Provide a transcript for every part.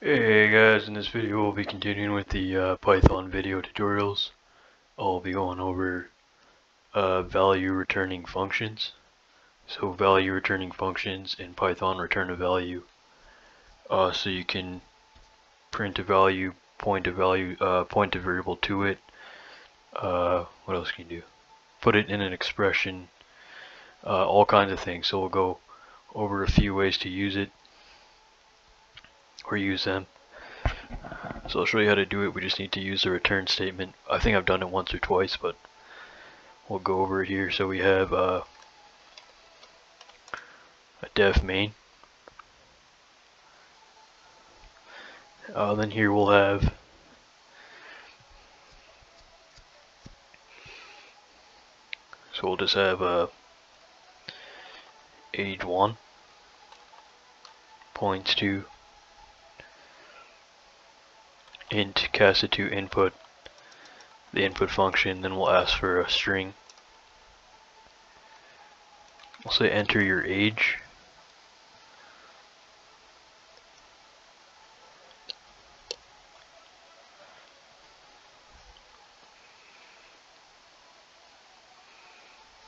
Hey guys, in this video we'll be continuing with the uh, Python video tutorials. I'll be going over uh, value returning functions. So value returning functions in Python return a value. Uh, so you can print a value, point a value, uh, point a variable to it. Uh, what else can you do? Put it in an expression. Uh, all kinds of things. So we'll go over a few ways to use it or use them. So I'll show you how to do it. We just need to use the return statement. I think I've done it once or twice, but we'll go over it here. So we have uh, a def main. Uh, then here we'll have so we'll just have uh, age 1 points to int cast it to input the input function then we'll ask for a string. We'll say enter your age.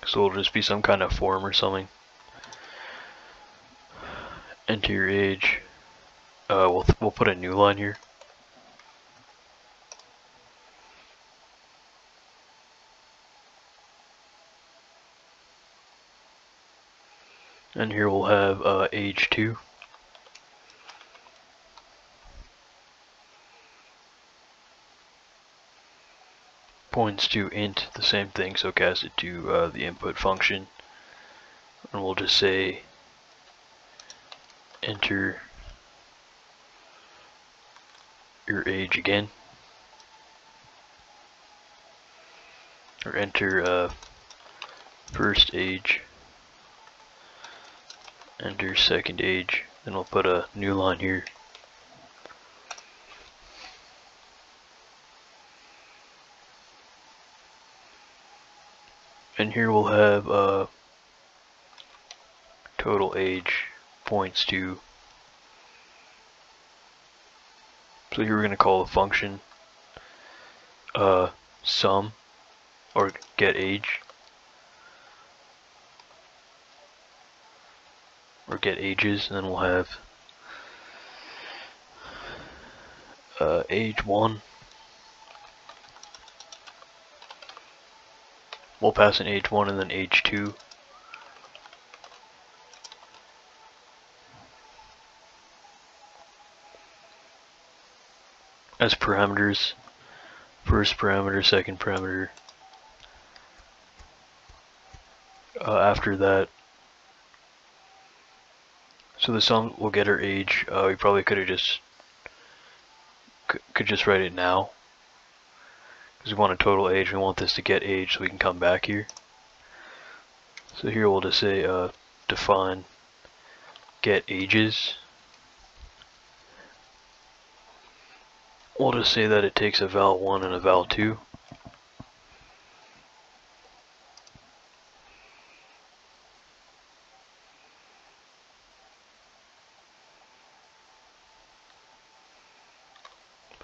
So it'll just be some kind of form or something. Enter your age. Uh, we'll, we'll put a new line here And here we'll have uh, age 2. Points to int, the same thing, so cast it to uh, the input function. And we'll just say enter your age again. Or enter uh, first age enter second age. Then we'll put a new line here. And here we'll have uh, total age points to so here we're going to call the function uh, sum or get age or get ages, and then we'll have uh, age 1. We'll pass in age 1 and then age 2. As parameters, first parameter, second parameter. Uh, after that, so the sum will get her age. Uh, we probably could have just could just write it now because we want a total age. We want this to get age so we can come back here. So here we'll just say uh, define get ages. We'll just say that it takes a val 1 and a val 2.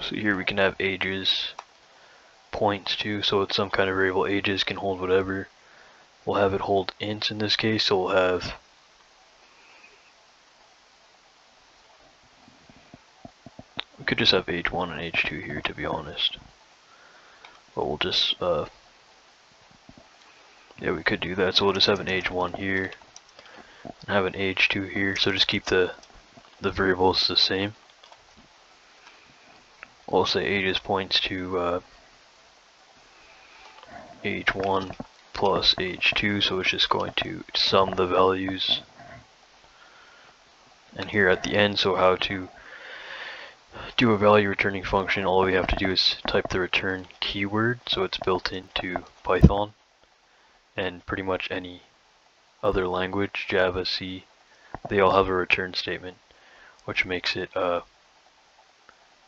So here we can have ages, points too, so it's some kind of variable. Ages can hold whatever. We'll have it hold ints in this case, so we'll have we could just have age 1 and age 2 here to be honest. But we'll just uh, yeah we could do that, so we'll just have an age 1 here and have an age 2 here, so just keep the the variables the same we'll say ages points to uh, age 1 plus age 2 so it's just going to sum the values. And here at the end so how to do a value returning function all we have to do is type the return keyword so it's built into Python. And pretty much any other language Java C they all have a return statement which makes it uh,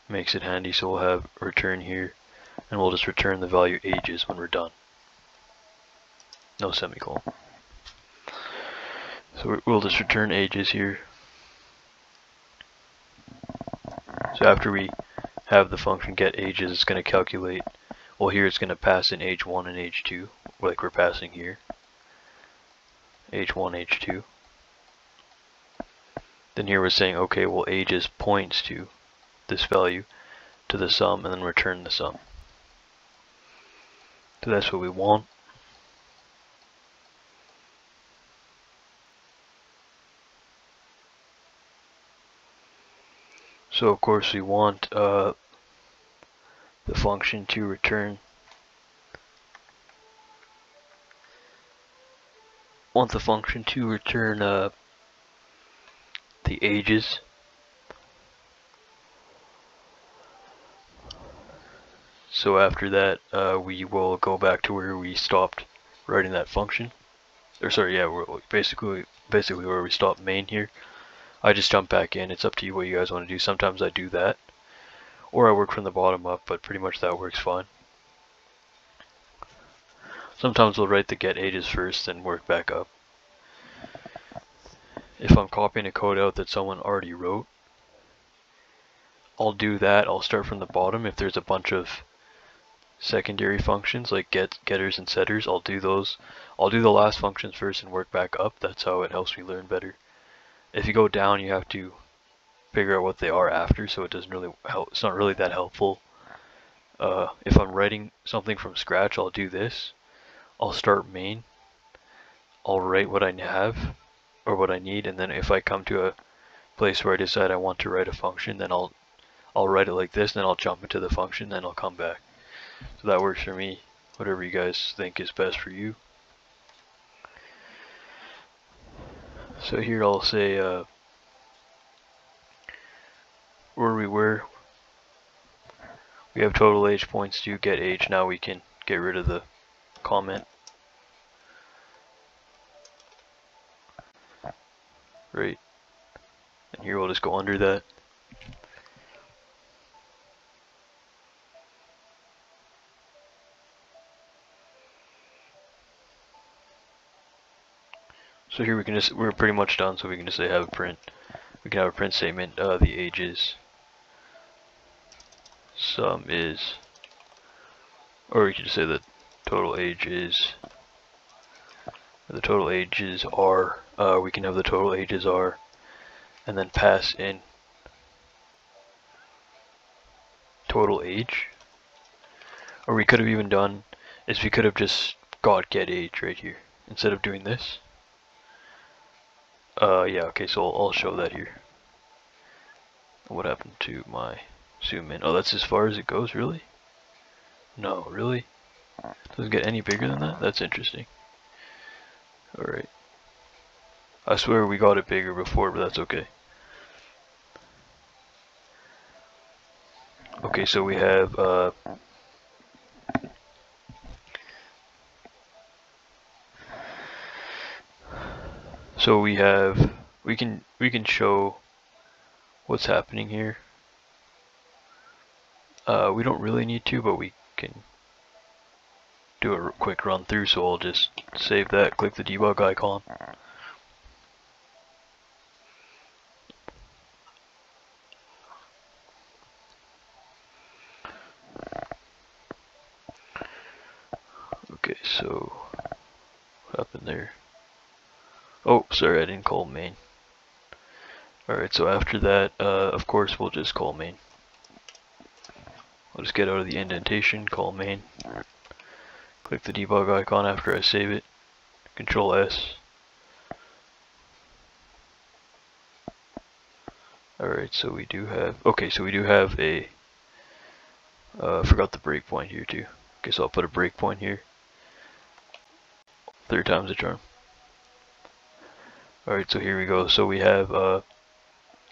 makes it handy so we'll have return here and we'll just return the value ages when we're done no semicolon so we'll just return ages here So after we have the function get ages, it's going to calculate, well here it's going to pass in age 1 and age 2, like we're passing here. Age 1, age 2. Then here we're saying, okay, well ages points to this value, to the sum, and then return the sum. So that's what we want. So of course we want uh, the function to return want the function to return uh, the ages so after that uh, we will go back to where we stopped writing that function or sorry yeah we're basically basically where we stopped main here I just jump back in. It's up to you what you guys want to do. Sometimes I do that. Or I work from the bottom up, but pretty much that works fine. Sometimes we'll write the get ages first and work back up. If I'm copying a code out that someone already wrote, I'll do that. I'll start from the bottom. If there's a bunch of secondary functions like get getters and setters, I'll do those. I'll do the last functions first and work back up. That's how it helps me learn better if you go down, you have to figure out what they are after, so it doesn't really help. It's not really that helpful. Uh, if I'm writing something from scratch, I'll do this. I'll start main. I'll write what I have or what I need, and then if I come to a place where I decide I want to write a function, then I'll I'll write it like this, then I'll jump into the function, then I'll come back. So that works for me. Whatever you guys think is best for you. So here I'll say uh, where we were. We have total age points to get age. Now we can get rid of the comment. Right. And here we'll just go under that. So here we can just, we're pretty much done, so we can just say have a print. We can have a print statement, uh, the ages sum is, or we can just say the total age is, the total ages are, uh, we can have the total ages are, and then pass in total age. Or we could have even done, is we could have just got get age right here, instead of doing this. Uh, yeah, okay, so I'll, I'll show that here. What happened to my zoom in? Oh, that's as far as it goes, really? No, really? Doesn't get any bigger than that? That's interesting. Alright. I swear we got it bigger before, but that's okay. Okay, so we have, uh, So we have, we can, we can show what's happening here. Uh, we don't really need to, but we can do a quick run through, so I'll just save that, click the debug icon. Okay, so what happened there? Oh, sorry, I didn't call main. Alright, so after that, uh, of course, we'll just call main. I'll just get out of the indentation, call main. Click the debug icon after I save it. Control S. Alright, so we do have, okay, so we do have a, uh, forgot the breakpoint here too. Okay, so I'll put a breakpoint here. Third time's a charm. Alright, so here we go. So we have uh,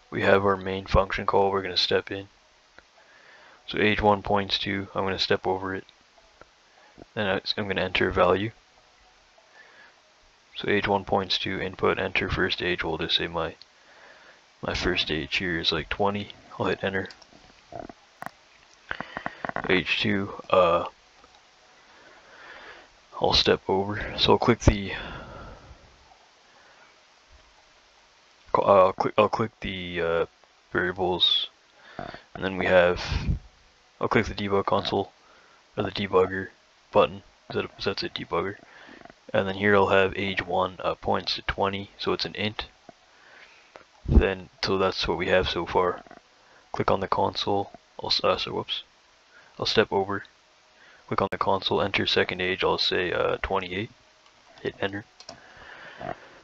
we have our main function call we're going to step in. So age 1 points to, I'm going to step over it. Then I'm going to enter a value. So age 1 points to input, enter first age. We'll just say my my first age here is like 20. I'll hit enter. Age 2, uh, I'll step over. So I'll click the uh, I'll click, I'll click the uh, variables And then we have, I'll click the debug console, or the debugger button, that, that's a debugger. And then here I'll have age 1 uh, points to 20, so it's an int. Then, so that's what we have so far. Click on the console, I'll, uh, so whoops, I'll step over, click on the console, enter second age, I'll say uh, 28, hit enter.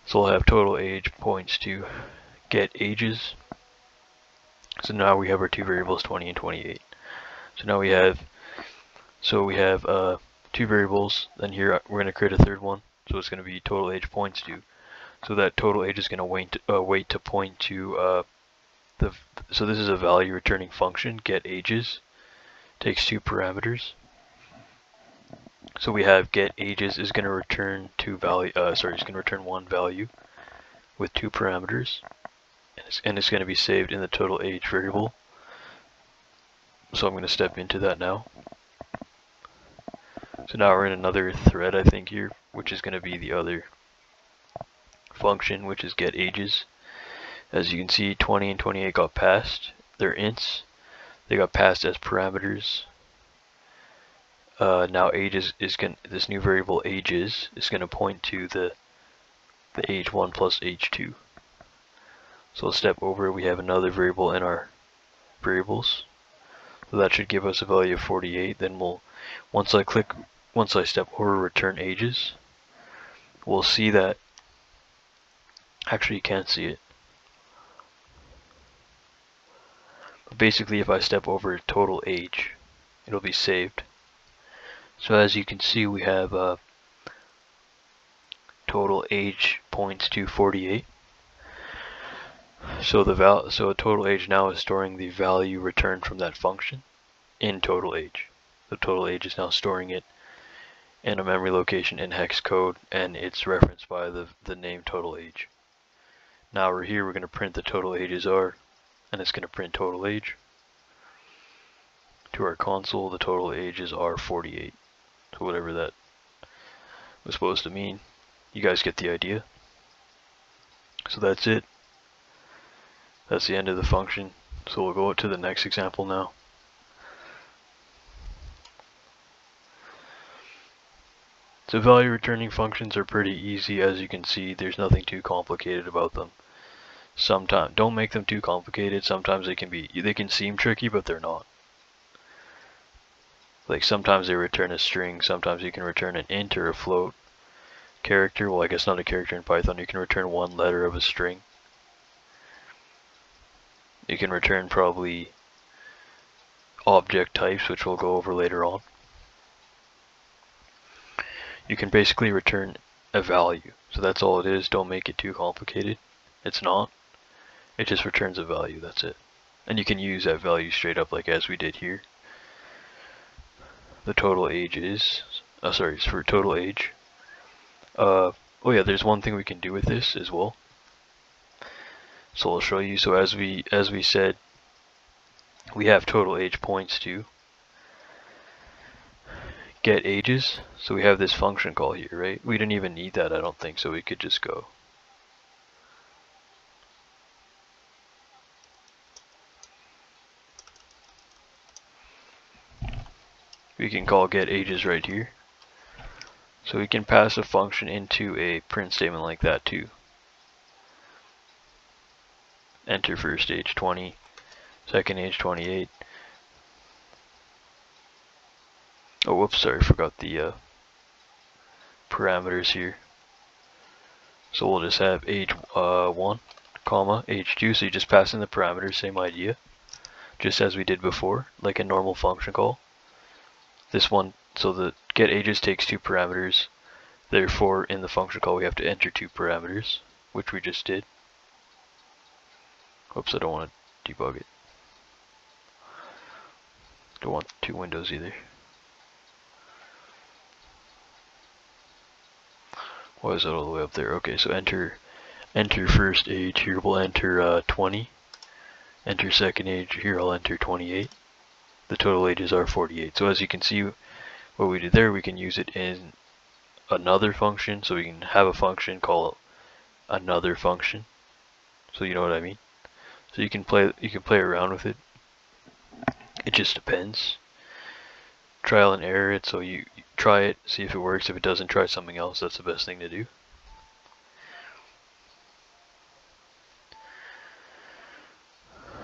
So we'll have total age points to get ages. So now we have our two variables 20 and 28. So now we have, so we have uh, two variables, then here we're going to create a third one. So it's going to be total age points to. So that total age is going to wait uh, wait to point to uh, the, so this is a value returning function, get ages, takes two parameters. So we have get ages is going to return two value, uh, sorry, it's going to return one value with two parameters, and it's, and it's going to be saved in the total age variable. So I'm going to step into that now. So now we're in another thread, I think here, which is going to be the other function, which is get ages. As you can see, 20 and 28 got passed. They're ints. They got passed as parameters uh, now ages is going this new variable ages is going to point to the the age 1 plus age 2. So let's step over, we have another variable in our variables. So that should give us a value of 48. Then we'll, once I click, once I step over return ages, we'll see that, actually you can't see it. But basically if I step over total age, it'll be saved. So as you can see, we have uh, total age points to 48. So the val so a total age now is storing the value returned from that function in total age. The total age is now storing it in a memory location in hex code and it's referenced by the, the name total age. Now we're here, we're going to print the total ages are, and it's going to print total age. To our console, the total ages are 48 whatever that was supposed to mean. You guys get the idea. So that's it. That's the end of the function. So we'll go to the next example now. So value returning functions are pretty easy as you can see there's nothing too complicated about them. Sometimes don't make them too complicated. Sometimes they can be they can seem tricky but they're not. Like sometimes they return a string, sometimes you can return an int or a float character. Well, I guess not a character in Python. You can return one letter of a string. You can return probably object types, which we'll go over later on. You can basically return a value. So that's all it is. Don't make it too complicated. It's not. It just returns a value. That's it. And you can use that value straight up like as we did here the total age is. Oh, sorry, it's for total age. Uh, oh yeah, there's one thing we can do with this as well. So I'll show you. So as we as we said, we have total age points to get ages. So we have this function call here, right? We didn't even need that, I don't think. So we could just go we can call get ages right here. So we can pass a function into a print statement like that too. Enter first age 20, second age 28. Oh, whoops, sorry, forgot the uh, parameters here. So we'll just have age uh, 1, comma, age 2, so you just pass in the parameters, same idea, just as we did before, like a normal function call. This one, so the get ages takes two parameters. Therefore, in the function call, we have to enter two parameters, which we just did. Oops, I don't want to debug it. Don't want two windows either. Why is that all the way up there? Okay, so enter enter first age. Here we'll enter uh, 20. Enter second age. Here I'll enter 28 the total ages are 48. So as you can see, what we did there, we can use it in another function. So we can have a function call another function. So you know what I mean. So you can play you can play around with it It just depends. Trial and error it, so you, you try it, see if it works. If it doesn't, try something else. That's the best thing to do.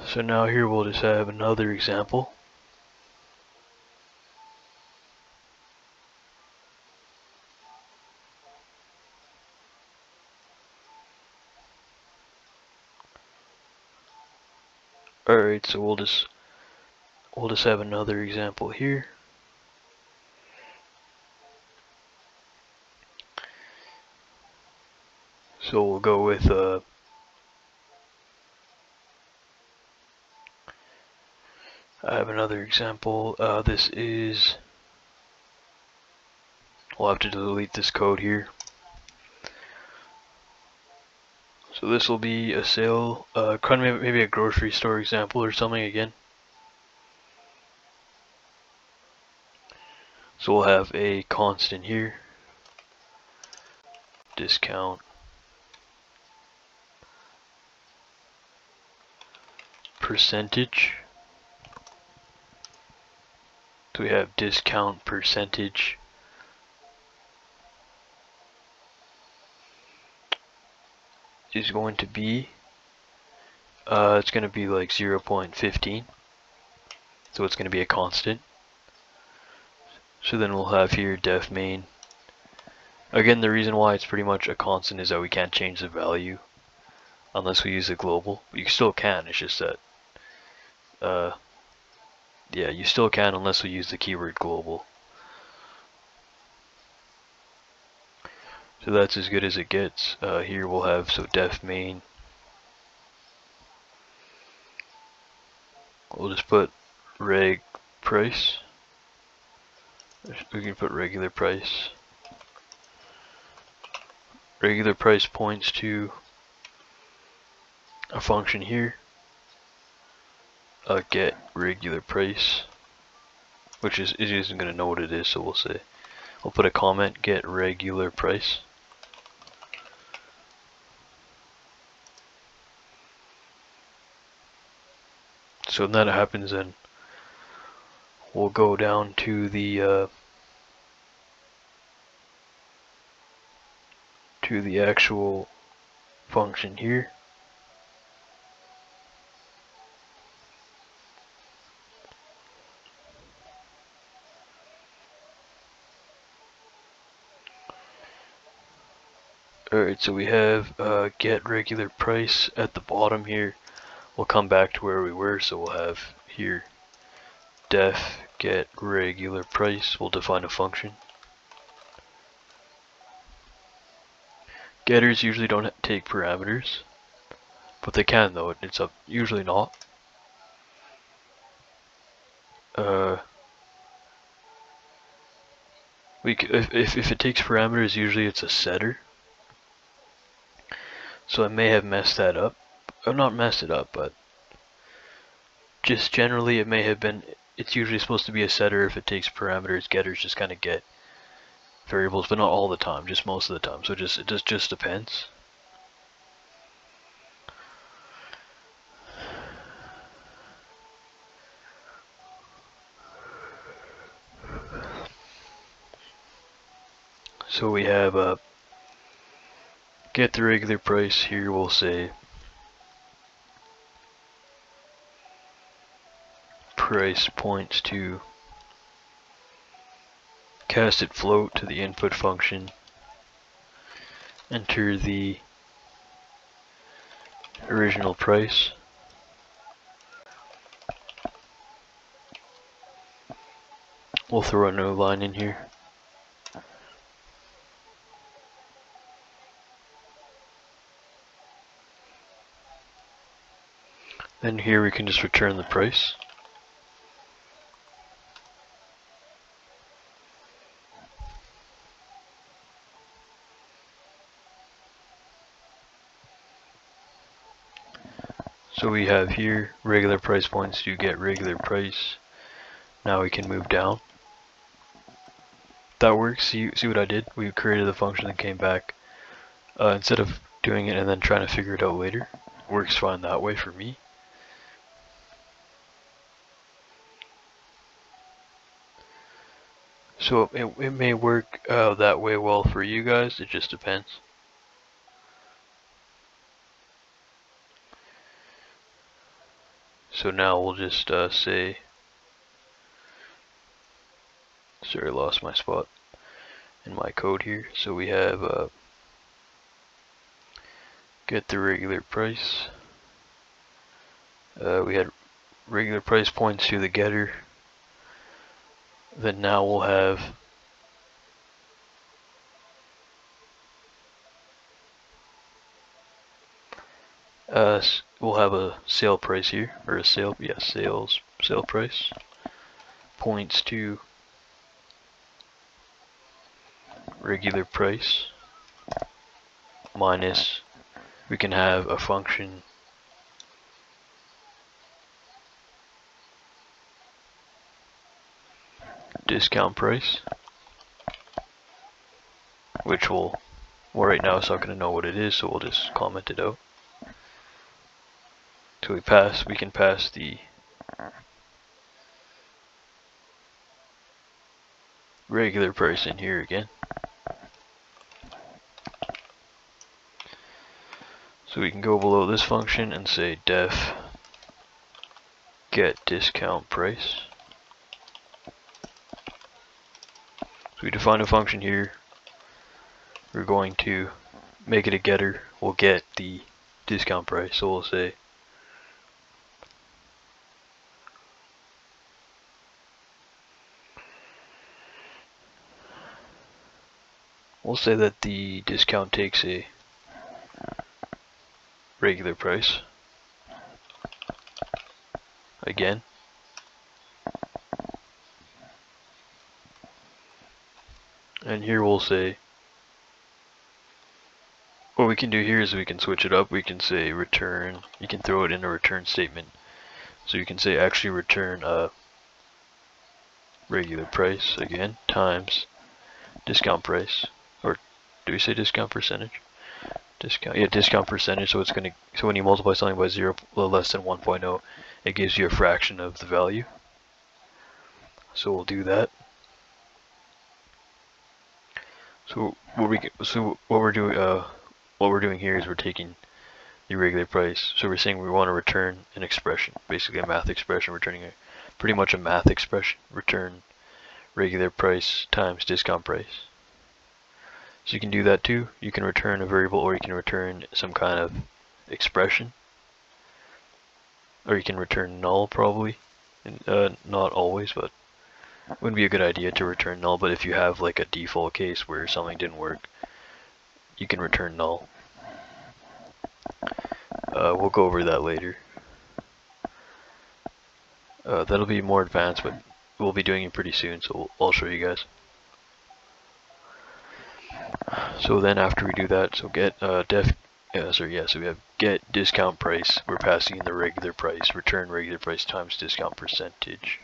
So now here we'll just have another example. Alright, so we'll just we'll just have another example here. So we'll go with uh, I have another example. Uh, this is we'll have to delete this code here. So this will be a sale, uh, maybe a grocery store example or something again. So we'll have a constant here, discount, percentage. So we have discount percentage is going to be uh, it's going to be like 0.15 so it's going to be a constant. So then we'll have here def main. Again the reason why it's pretty much a constant is that we can't change the value unless we use a global. You still can it's just that uh, yeah you still can unless we use the keyword global So that's as good as it gets. Uh, here we'll have, so def main. We'll just put reg price. We can put regular price. Regular price points to a function here. Uh, get regular price, which is, it isn't going to know what it is, so we'll say, we'll put a comment, get regular price. So when that happens then we'll go down to the uh, to the actual function here. Alright, so we have uh, get regular price at the bottom here we'll come back to where we were so we'll have here. Def get regular price we'll define a function. Getters usually don't take parameters but they can though. It's up usually not. Uh we if, if, if it takes parameters usually it's a setter. So I may have messed that up or not messed it up, but just generally it may have been, it's usually supposed to be a setter if it takes parameters, getters just kind of get variables, but not all the time, just most of the time. So just it just, just depends. So we have a get the regular price here we'll say price points to cast it float to the input function, enter the original price, we'll throw a new line in here. Then here we can just return the price. we have here regular price points you get regular price. Now we can move down. That works. See, see what I did? We created the function and came back uh, instead of doing it and then trying to figure it out later. Works fine that way for me. So it, it may work uh, that way well for you guys. It just depends. So now we'll just uh, say, sorry, lost my spot in my code here. So we have uh, get the regular price. Uh, we had regular price points to the getter. Then now we'll have uh, we'll have a sale price here, or a sale, yeah, sales, sale price, points to regular price, minus, we can have a function discount price, which will, well right now it's not going to know what it is, so we'll just comment it out. So we pass, we can pass the regular price in here again. So we can go below this function and say def get discount price. So we define a function here. We're going to make it a getter. We'll get the discount price. So we'll say We'll say that the discount takes a regular price. Again. And here we'll say, what we can do here is we can switch it up. We can say return, you can throw it in a return statement. So you can say actually return a regular price again times discount price. Do we say discount percentage? Discount, yeah, discount percentage. So it's gonna, so when you multiply something by zero less than 1.0, it gives you a fraction of the value. So we'll do that. So what we so what we're doing uh what we're doing here is we're taking the regular price. So we're saying we want to return an expression, basically a math expression, returning a pretty much a math expression. Return regular price times discount price. So you can do that too. You can return a variable or you can return some kind of expression. Or you can return null probably. Uh, not always, but wouldn't be a good idea to return null, but if you have like a default case where something didn't work, you can return null. Uh, we'll go over that later. Uh, that'll be more advanced, but we'll be doing it pretty soon, so I'll show you guys. So then after we do that, so get uh, def, yeah, sorry, yeah, so we have get discount price, we're passing in the regular price, return regular price times discount percentage.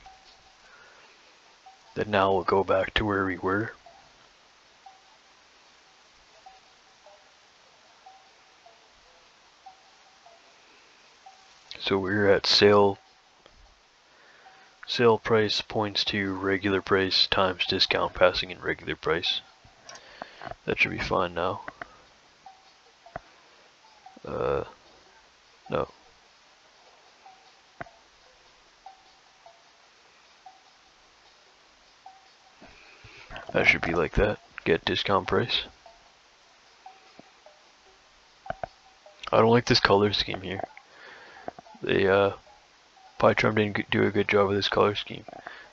Then now we'll go back to where we were. So we're at sale sale price points to regular price times discount passing in regular price. That should be fine now. Uh, no. That should be like that. Get discount price. I don't like this color scheme here. The uh, PyCharm didn't do a good job with this color scheme.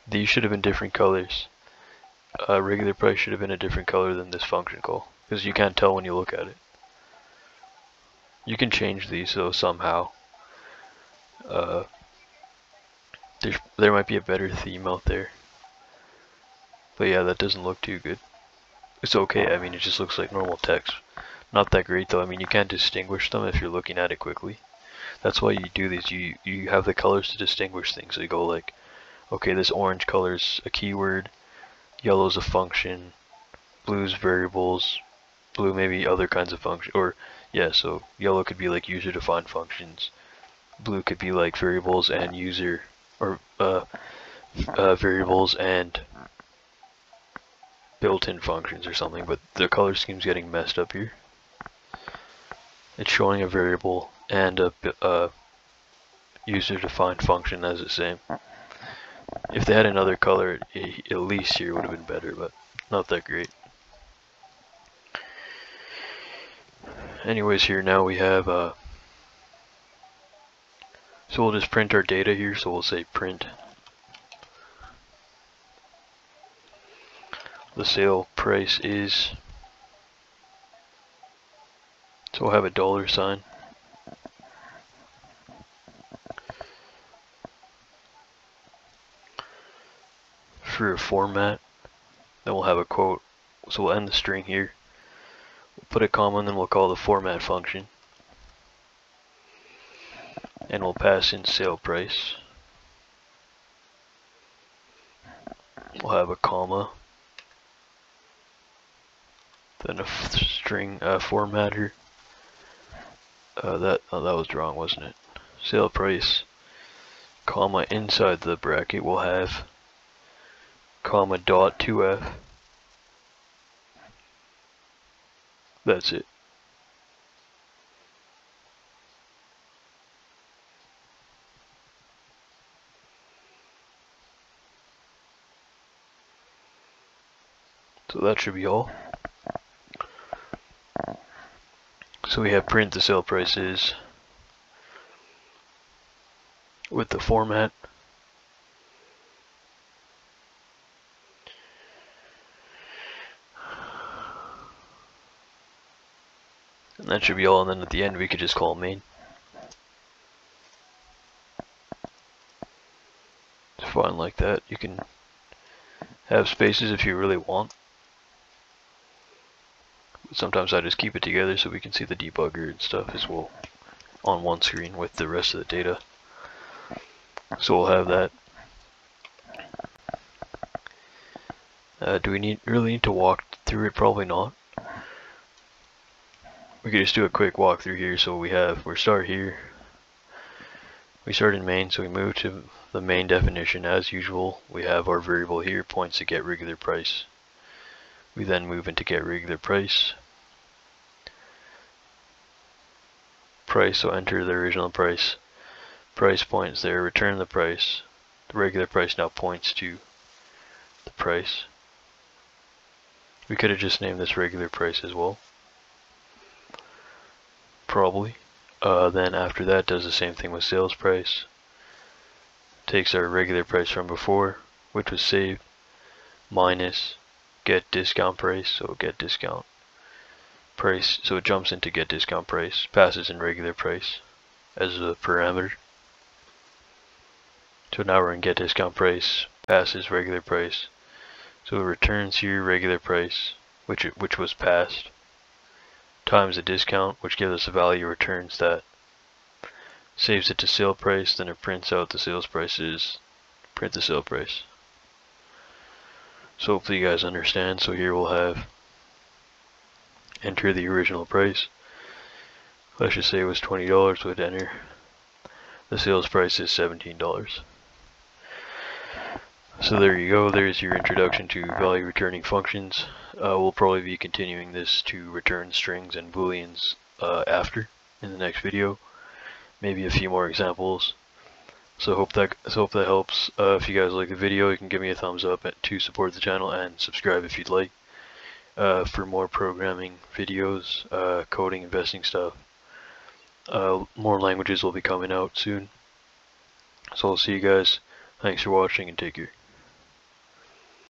These should have been different colors. Uh, regular price should have been a different color than this function call. Because you can't tell when you look at it. You can change these though somehow. Uh, there might be a better theme out there. But yeah, that doesn't look too good. It's okay, I mean, it just looks like normal text. Not that great though, I mean, you can't distinguish them if you're looking at it quickly. That's why you do these, you, you have the colors to distinguish things. So you go like, okay, this orange color is a keyword, yellow is a function, blue's variables, blue maybe other kinds of function, or yeah, so yellow could be like user-defined functions, blue could be like variables and user, or uh, uh, variables and built-in functions or something, but the color scheme's getting messed up here. It's showing a variable and a, a user-defined function as the same. If they had another color, at least here would have been better, but not that great. Anyways, here now we have, uh, so we'll just print our data here, so we'll say print the sale price is so we'll have a dollar sign format then we'll have a quote. So we'll end the string here. We'll put a comma and then we'll call the format function. And we'll pass in sale price. We'll have a comma. Then a string uh, formatter. Uh, that oh, that was wrong, wasn't it? Sale price, comma inside the bracket we'll have comma dot 2f. That's it. So that should be all. So we have print the sale prices with the format. Should be all, and then at the end we could just call main. Fine like that. You can have spaces if you really want sometimes I just keep it together so we can see the debugger and stuff as well on one screen with the rest of the data. So we'll have that. Uh, do we need really need to walk through it? Probably not. Could just do a quick walkthrough here. So we have, we start here. We start in main, so we move to the main definition as usual. We have our variable here, points to get regular price. We then move into get regular price. price, so enter the original price. Price points there, return the price. The regular price now points to the price. We could have just named this regular price as well. Probably. Uh, then after that does the same thing with sales price. Takes our regular price from before, which was saved, minus get discount price, so get discount price, so it jumps into get discount price, passes in regular price as a parameter. So now we're in get discount price, passes regular price. So it returns here regular price, which which was passed, times the discount, which gives us a value, returns that. Saves it to sale price, then it prints out the sales prices, print the sale price. So hopefully you guys understand. So here we'll have enter the original price. Let's just say it was $20 We'd enter. The sales price is $17. So there you go, there's your introduction to value returning functions. Uh, we'll probably be continuing this to return strings and booleans uh, after in the next video. Maybe a few more examples. So hope that so hope that helps. Uh, if you guys like the video, you can give me a thumbs up to support the channel and subscribe if you'd like uh, for more programming videos, uh, coding, investing stuff. Uh, more languages will be coming out soon. So I'll see you guys. Thanks for watching and take care.